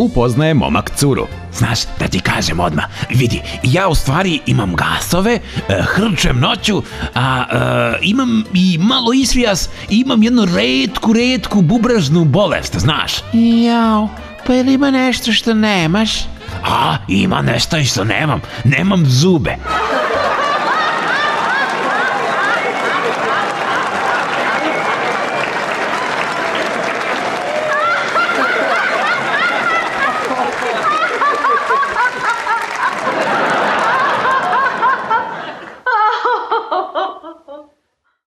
Upoznaje momak curu. Znaš, da ti kažem odmah, vidi, ja u stvari imam gasove, e, hrčem noću, a, e, imam i malo isvijas, i imam jednu redku, redku bubražnu bolest, znaš. Jao, pa ili ima nešto što nemaš? A, ima nešto što nemam, nemam zube.